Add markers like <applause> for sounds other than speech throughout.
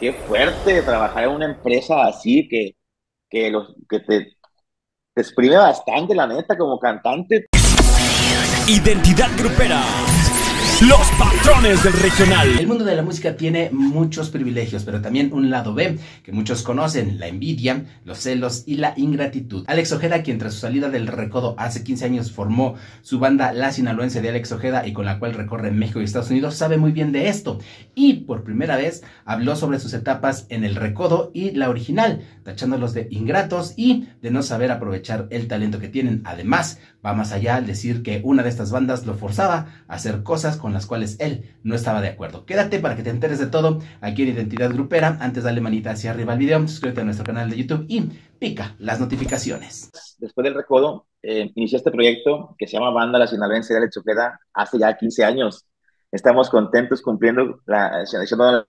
qué fuerte trabajar en una empresa así que, que, los, que te, te exprime bastante, la neta, como cantante. Identidad grupera. Los patrones del regional. El mundo de la música tiene muchos privilegios, pero también un lado B que muchos conocen, la envidia, los celos y la ingratitud. Alex Ojeda, quien tras su salida del Recodo hace 15 años formó su banda La Sinaloense de Alex Ojeda y con la cual recorre México y Estados Unidos, sabe muy bien de esto. Y por primera vez habló sobre sus etapas en el Recodo y la original, tachándolos de ingratos y de no saber aprovechar el talento que tienen. Además, va más allá al decir que una de estas bandas lo forzaba a hacer cosas con las cuales él no estaba de acuerdo. Quédate para que te enteres de todo aquí en Identidad Grupera. Antes dale manita hacia arriba al video, suscríbete a nuestro canal de YouTube y pica las notificaciones. Después del recodo, eh, inicié este proyecto que se llama Banda La Sinaloense de Ojeda hace ya 15 años. Estamos contentos cumpliendo la, la,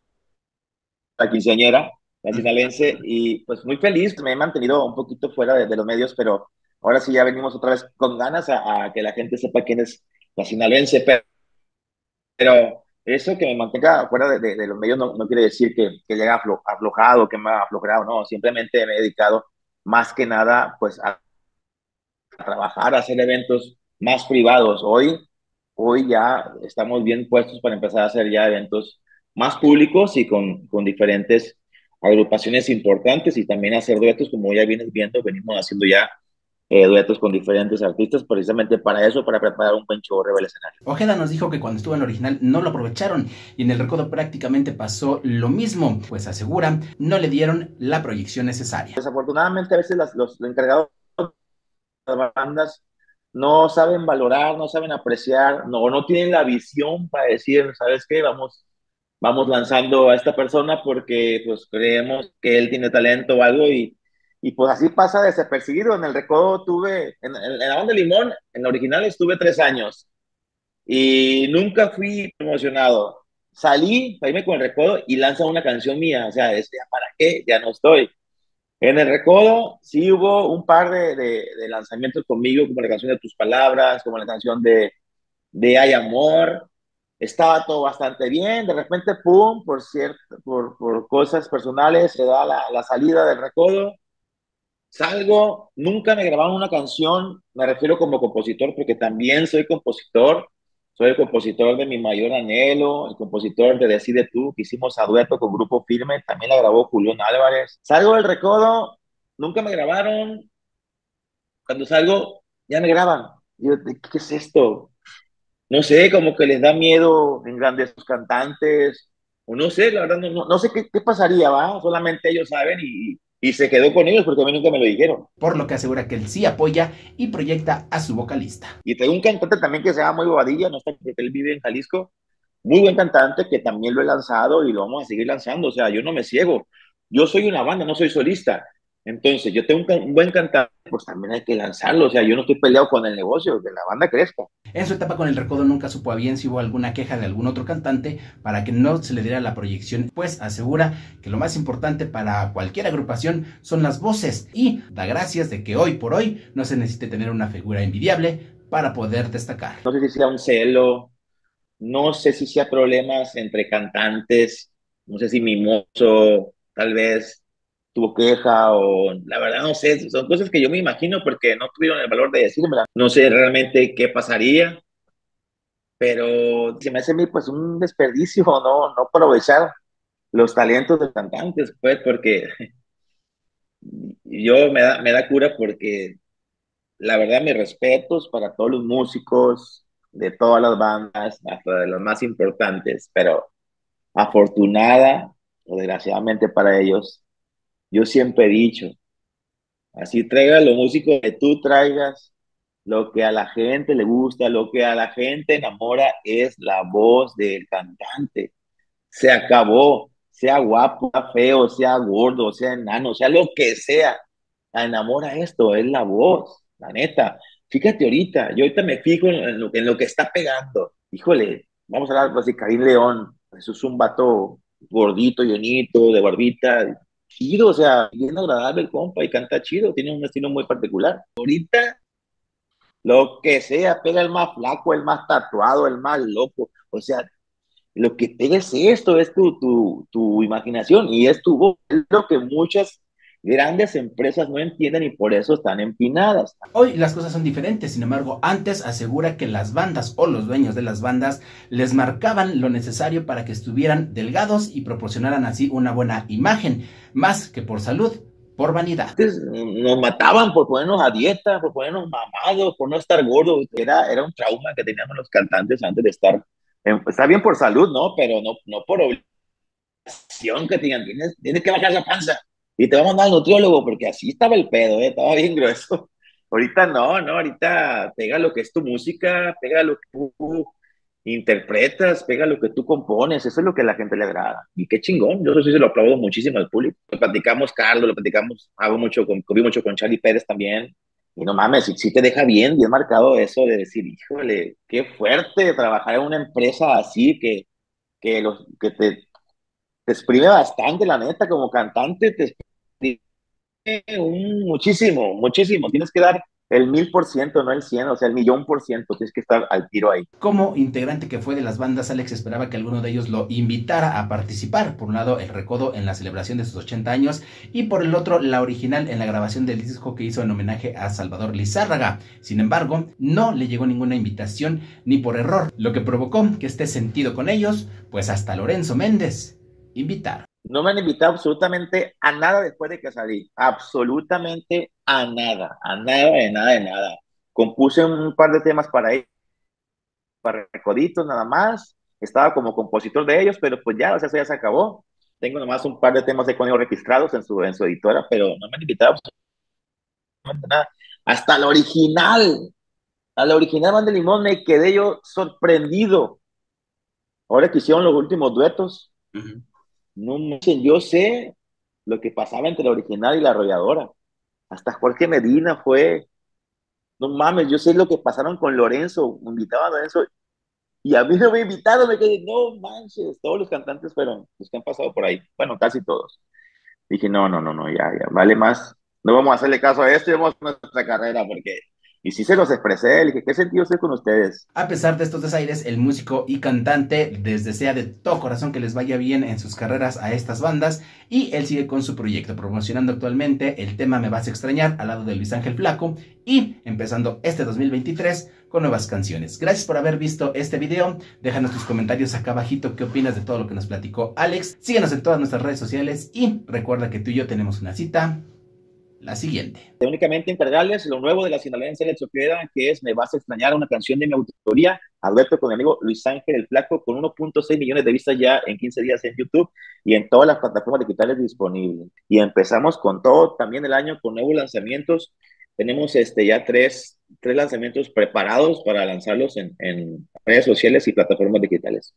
la quinceañera, la sinaloense, y pues muy feliz. Me he mantenido un poquito fuera de, de los medios, pero ahora sí ya venimos otra vez con ganas a, a que la gente sepa quién es la sinaloense. Pero pero eso que me mantenga fuera de, de, los medios no, no, quiere decir que, que haya aflojado, que me ha aflojado, no, simplemente me he dedicado más que nada pues a, a, trabajar, a hacer eventos más privados. Hoy, hoy ya estamos bien puestos para empezar a hacer ya eventos más públicos y con, con diferentes agrupaciones importantes y también hacer duetos como ya vienes viendo, venimos haciendo ya eh, duetos con diferentes artistas, precisamente para eso, para preparar un buen show el escenario. Ojeda nos dijo que cuando estuvo en el original no lo aprovecharon y en el recodo prácticamente pasó lo mismo, pues asegura no le dieron la proyección necesaria. Desafortunadamente a veces las, los, los encargados de las bandas no saben valorar, no saben apreciar, no, no tienen la visión para decir, ¿sabes qué? Vamos, vamos lanzando a esta persona porque pues creemos que él tiene talento o algo y y pues así pasa desapercibido. En el recodo tuve, en, en, en la banda de Limón, en la original estuve tres años y nunca fui promocionado. Salí, salíme con el recodo y lanza una canción mía, o sea, decía, ¿para qué? Ya no estoy. En el recodo sí hubo un par de, de, de, lanzamientos conmigo, como la canción de Tus Palabras, como la canción de, de Hay Amor. Estaba todo bastante bien, de repente, pum, por, cierto, por, por cosas personales, se da la, la salida del recodo Salgo, nunca me grabaron una canción, me refiero como compositor, porque también soy compositor, soy el compositor de Mi Mayor Anhelo, el compositor de Decide Tú, que hicimos a dueto con Grupo Firme, también la grabó Julián Álvarez. Salgo del recodo, nunca me grabaron, cuando salgo, ya me graban. Yo, ¿qué es esto? No sé, como que les da miedo en grandes cantantes, o no sé, la verdad, no, no sé qué, qué pasaría, ¿va? Solamente ellos saben y, y se quedó con ellos porque a mí nunca me lo dijeron. Por lo que asegura que él sí apoya y proyecta a su vocalista. Y tengo un cantante también que se llama Muy Bobadilla, no está porque él vive en Jalisco, muy buen cantante que también lo he lanzado y lo vamos a seguir lanzando, o sea, yo no me ciego, yo soy una banda, no soy solista, entonces, yo tengo un, buen cantante, pues también hay que lanzarlo. O sea, yo no estoy peleado con el negocio, que la banda crezca. En su etapa con el recodo nunca supo a bien si hubo alguna queja de algún otro cantante para que no se le diera la proyección, pues asegura que lo más importante para cualquier agrupación son las voces y da gracias de que hoy por hoy no se necesite tener una figura envidiable para poder destacar. No sé si sea un celo, no sé si sea problemas entre cantantes, no sé si mimoso, tal vez tuvo queja o la verdad no sé, son cosas que yo me imagino porque no tuvieron el valor de decírmela. No sé realmente qué pasaría, pero se me hace a mí pues un desperdicio no, no aprovechar los talentos de cantantes, pues porque yo me da, me da cura porque la verdad mis respetos para todos los músicos de todas las bandas, hasta de los más importantes, pero afortunada o desgraciadamente para ellos, yo siempre he dicho, así traiga los músicos que tú traigas, lo que a la gente le gusta, lo que a la gente enamora es la voz del cantante. Se acabó, sea guapo, sea feo, sea gordo, sea enano, sea lo que sea. Enamora esto, es la voz, la neta. Fíjate ahorita, yo ahorita me fijo en lo, en lo que está pegando. Híjole, vamos a hablar de Karim León. Eso es un vato gordito, llenito, de barbita, chido, o sea, bien agradable el compa y canta chido, tiene un estilo muy particular. Ahorita, lo que sea, pega el más flaco, el más tatuado, el más loco, o sea, lo que pega es esto, es tu, tu, tu imaginación y es tu voz, es lo que muchas grandes empresas no entienden y por eso están empinadas. Hoy las cosas son diferentes, sin embargo, antes asegura que las bandas o los dueños de las bandas les marcaban lo necesario para que estuvieran delgados y proporcionaran así una buena imagen, más que por salud, por vanidad. Antes nos mataban por ponernos a dieta, por ponernos mamados, por no estar gordos. Era, era un trauma que teníamos los cantantes antes de estar. está bien por salud, ¿no? Pero no, no por obligación que tengan. Tienes, tienes que bajar la panza y te vamos a mandar al nutriólogo porque así estaba el pedo, ¿eh? estaba bien grueso. <laughs> Ahorita no, no, ahorita pega lo que es tu música, pega lo que tú interpretas, pega lo que tú compones, eso es lo que a la gente le agrada. Y qué chingón, yo eso sí se lo aplaudo muchísimo al público. Lo platicamos, Carlos, lo platicamos, hago mucho, con, comí mucho con Charlie Pérez también. Y no mames, si, si te deja bien, bien marcado eso de decir, híjole, qué fuerte trabajar en una empresa así que, que, los, que te, te exprime bastante, la neta, como cantante, te un, muchísimo, muchísimo. Tienes que dar el mil por ciento, no el cien, o sea, el millón por ciento, tienes que estar al tiro ahí. Como integrante que fue de las bandas, Alex esperaba que alguno de ellos lo invitara a participar. Por un lado, el recodo en la celebración de sus 80 años y por el otro, la original en la grabación del disco que hizo en homenaje a Salvador Lizárraga. Sin embargo, no le llegó ninguna invitación ni por error, lo que provocó que esté sentido con ellos, pues hasta Lorenzo Méndez invitar. No me han invitado absolutamente a nada después de que salí. Absolutamente a nada. A nada, de nada, de nada. Compuse un par de temas para ellos, para recoditos nada más. Estaba como compositor de ellos, pero pues ya, o sea, eso ya se acabó. Tengo nomás un par de temas de conmigo registrados en su, en su editora, pero no me han invitado absolutamente nada. Hasta la original, a la original Van de Limón me quedé yo sorprendido. Ahora que hicieron los últimos duetos, no yo sé lo que pasaba entre la original y la arrolladora. Hasta Jorge Medina fue, no mames, yo sé lo que pasaron con Lorenzo, me invitaban a Lorenzo y a mí no me he invitado, me quedé, no manches, todos los cantantes fueron los que han pasado por ahí, bueno, casi todos. Dije, no, no, no, no, ya, ya, vale más, no vamos a hacerle caso a esto y vamos a nuestra carrera porque y sí se los expresé, le dije, ¿qué sentido estoy con ustedes? A pesar de estos desaires, el músico y cantante les desea de todo corazón que les vaya bien en sus carreras a estas bandas y él sigue con su proyecto, promocionando actualmente el tema Me vas a extrañar al lado de Luis Ángel Flaco y empezando este 2023 con nuevas canciones. Gracias por haber visto este video, déjanos tus comentarios acá abajito qué opinas de todo lo que nos platicó Alex, síguenos en todas nuestras redes sociales y recuerda que tú y yo tenemos una cita la siguiente. Únicamente encargarles lo nuevo de la sinaloense Alex Ojeda, que es Me vas a extrañar, una canción de mi autoría, Alberto con mi amigo Luis Ángel el Flaco, con 1.6 millones de vistas ya en 15 días en YouTube y en todas las plataformas digitales disponibles. Y empezamos con todo también el año con nuevos lanzamientos. Tenemos este, ya tres, tres lanzamientos preparados para lanzarlos en, en redes sociales y plataformas digitales.